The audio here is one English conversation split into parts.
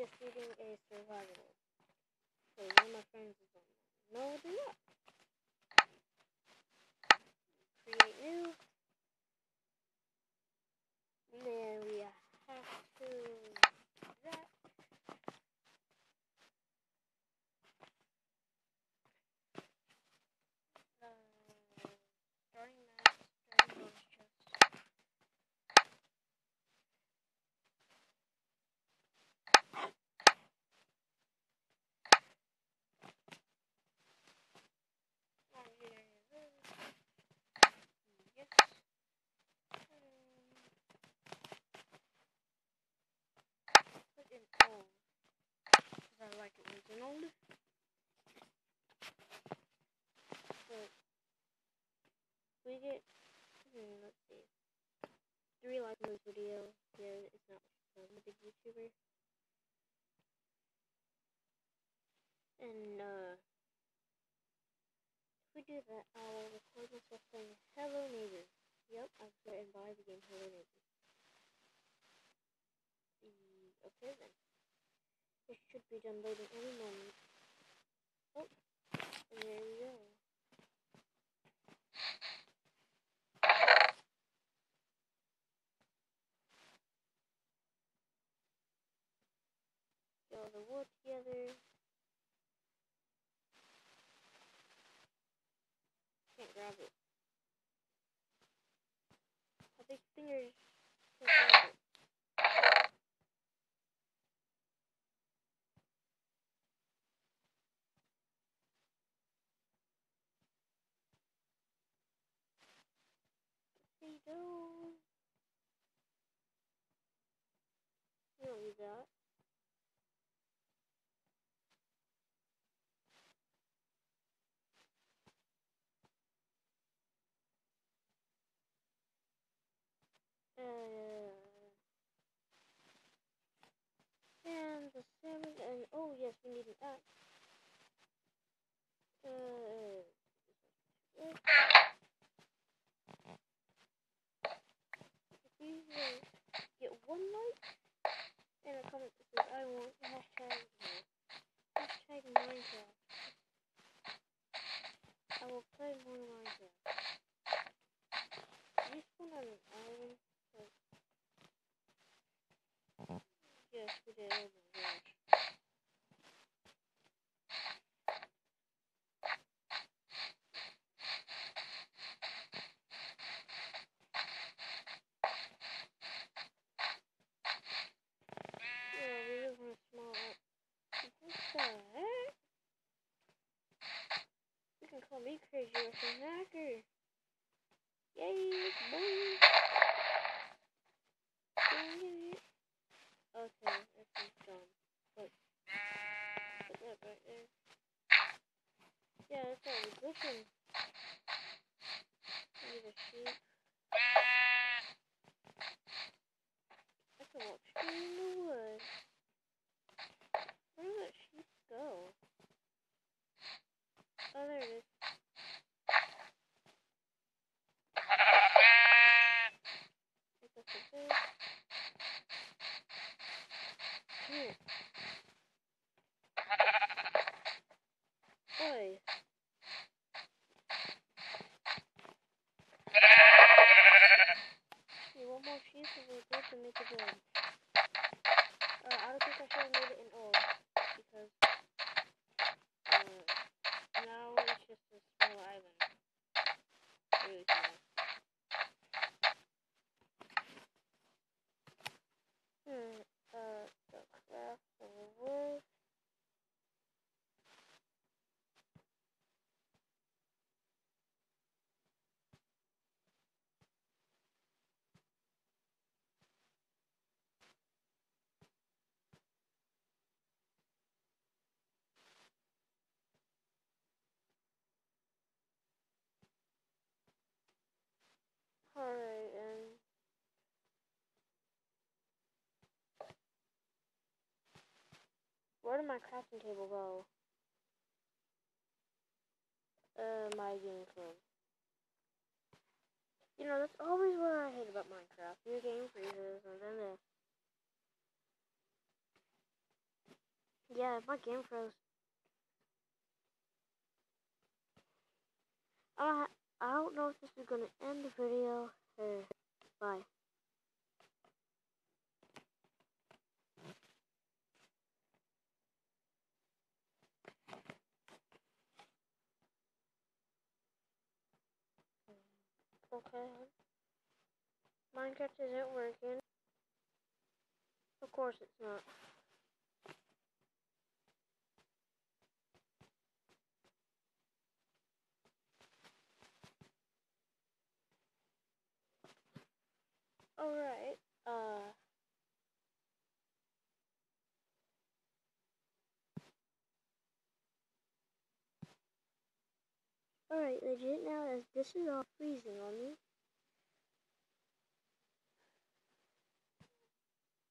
just needing a survival. So one of my friends is on. No, they're not. Create new. And then we have to do that. Uh, starting map, starting bonus chest. Legendary room. Yes. Um, put in all. 'cause I like it when it's in old. But we get, hmm, let's see, three likes on this video. Yeah, it's not, I'm a big YouTuber. And, uh, if we do that, I'll record myself saying, Hello Neighbor. Yep, I'm certain by the game Hello Neighbor. Mm, okay then. It should be done loading any moment. Oh, there we go. Get all the wood together. Can't grab it. My big fingers you go. You don't need that. Uh, and the salmon, and oh yes, we need an axe. Uh, if we uh, get one like and You can call me crazy hacker. Yay, boy. Dang it. Okay, everything's done. Put, put that right there. Yeah, that's all we're glitching. Need a sheep. I can walk straight in the woods. Where did that sheep go? Oh, there it is. Pick up the fish. Here. Boy. Okay, one more sheep and we're good to make a bed. Uh, I don't think I should have made it in old because uh, now it's just a small island. Really small. Hmm, uh, the craft of wood. Alright, and where did my crafting table go? Uh, my game club. You know, that's always what I hate about Minecraft. Your game freezes, and then the yeah, my game froze. I don't, I don't know if this is gonna end the video or bye. Okay. Minecraft isn't working. Of course it's not. Alright, uh... Alright, legit now as this is all freezing on me.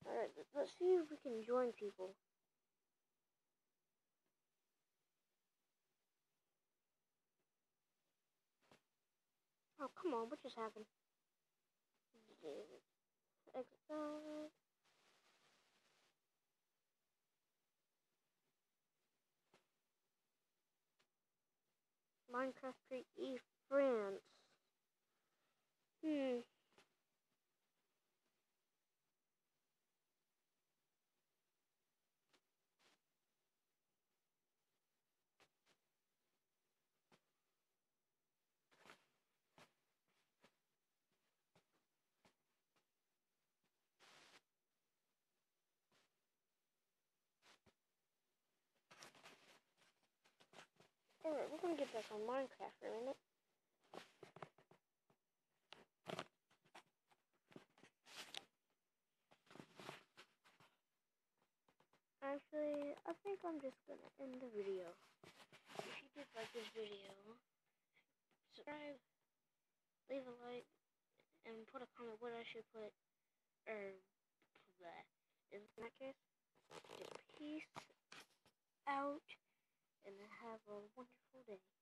Alright, let's see if we can join people. Oh, come on, what just happened? Minecraft Create France. Hmm. Alright, we're gonna get back on Minecraft for a minute. Actually, I think I'm just gonna end the video. If you did like this video, subscribe, leave a like, and put a comment what I should put, or that. In that case, just peace out, and have a wonderful day.